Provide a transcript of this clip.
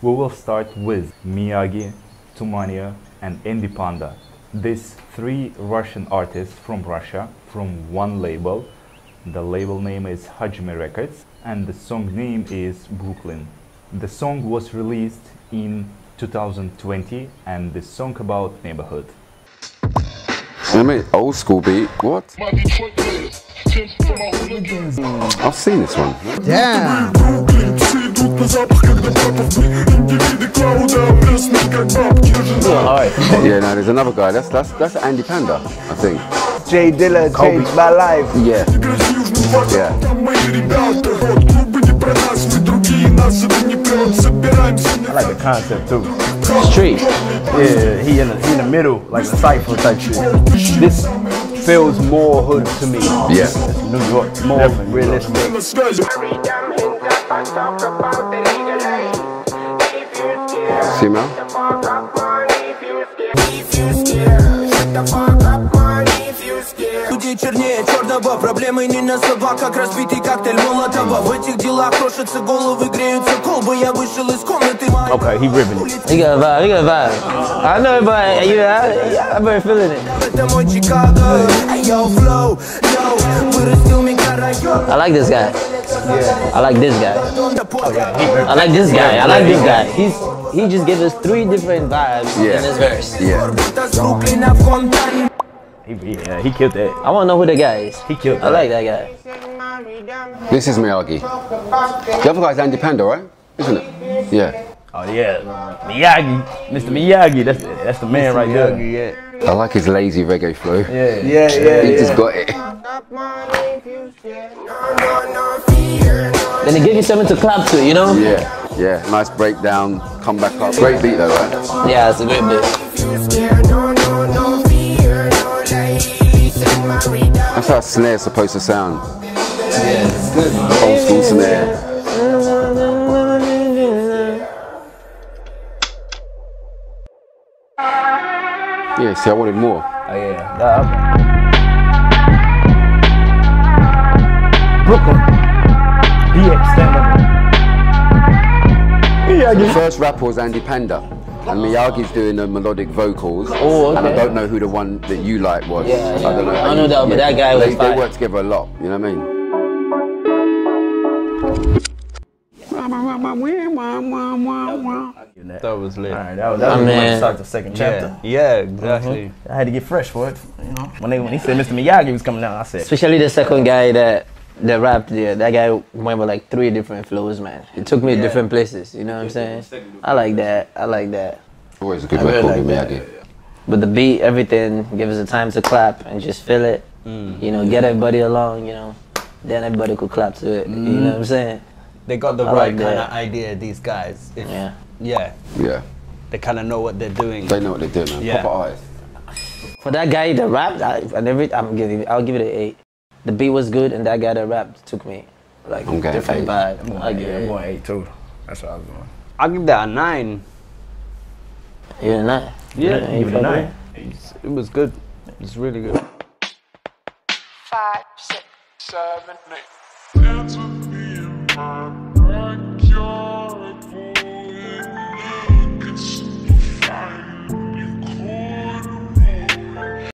We will start with Miyagi, TumaniYO, and Andy Panda. These three Russian artists from Russia, from one label. The label name is Hajime Records, and the song name is Brooklyn. The song was released in 2020, and the song about neighborhood. I mean, old school beat. What? I've seen this one. Damn. Alright. Yeah, no, there's another guy. That's that's that's Andy Panda, I think. Jay Dilla changed my life. Yeah. Yeah. I like the concept too. Street. Yeah, he in the, he in the middle, like a cipher type shit. This feels more hood to me. Yeah. It's New York, more Definitely New York. realistic. See, man? Люди чернее черного Проблемы не на словах, как разбитый коктейль Молотова В этих делах крошатся головы, греются колбы Я вышел из комнаты моей Okay, he ripping it. He got a vibe. He got a vibe. I know it, but you, I, I've been feeling it. Это мой Чикаго Эй, Yo, flow, yo Вырастил микрорайон I like this guy. I like this guy. I like this guy. I like this guy. He's he just gives us three different vibes yeah. in his verse. Yeah. He, yeah, he killed that. I want to know who the guy is. He killed that. I like that guy. This is Miyagi. The other guy's Andy Panda, right? Isn't it? Yeah. Oh, yeah. Miyagi. Mr. Miyagi. That's, that's the man Mr. right Miyagi, there. Yeah. I like his lazy reggae flow. Yeah, yeah, yeah. He yeah. just got it. Then it gives you something to clap to, you know? Yeah, yeah. Nice breakdown. Come back up. Great beat though, right? Yeah, it's a good beat. That's how a snare's supposed to sound. Yeah, it's good. Old school snare. Yeah, see, I wanted more. Oh yeah. Brooklyn. Up. The first rapper was Andy Panda. And Miyagi's doing the melodic vocals. Oh, And I don't know who the one that you like was. Yeah, I don't know. I don't know that, but that guy was they, they fire. work together a lot, you know what I mean? That was lit. All right, that was that oh, was Oh, when man. we start the second chapter. Yeah, yeah, exactly. Uh-huh. I had to get fresh for it. You know, when they when he said Mr. Miyagi was coming down, I said, Especially the second guy that that rap there. That guy went with like three different flows, man. It took me to different places. You know what I'm saying? I like that. I like that. Always a good I really record with like Miyagi. But the beat, everything, give us a time to clap and just feel it. Mm. You know, get everybody along. You know, then everybody could clap to it. You know what I'm saying? They got the I right like kind of idea, these guys. If- Yeah. Yeah, Yeah. they kind of know what they're doing. They know what they're doing, man. Yeah. Proper eyes. For that guy the rap, I, and every I'm giving, I'll give it an eight. The beat was good, and that guy that rapped took me like I'm going different eight. vibe. I'm I going, give yeah, it. I'm going eight too. That's what I was doing. I'll give that a nine. Yeah, nine. Yeah, you give it a nine. It was good. It's really good. five, six, seven, eight.